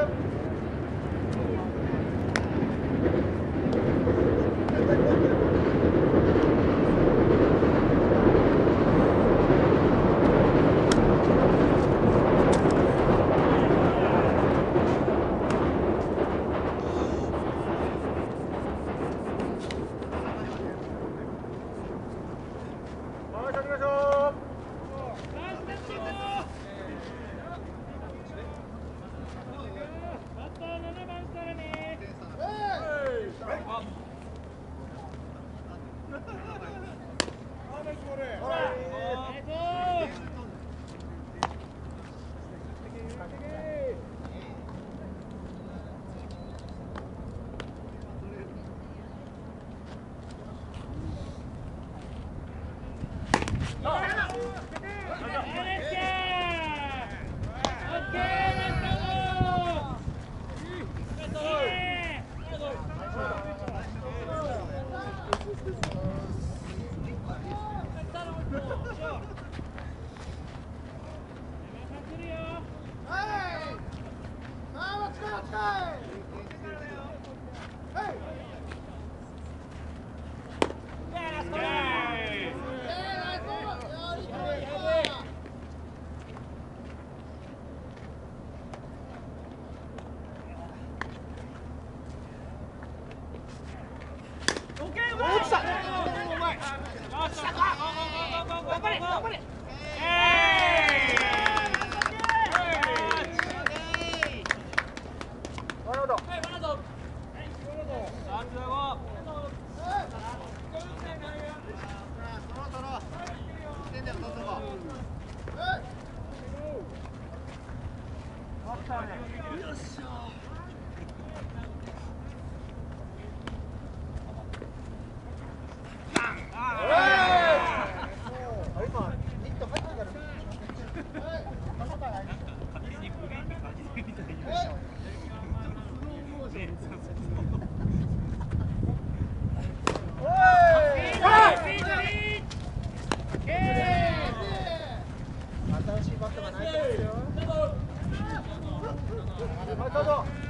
up. 到来了快点よっしゃ新しいバットがないですよ。はい、どうぞ。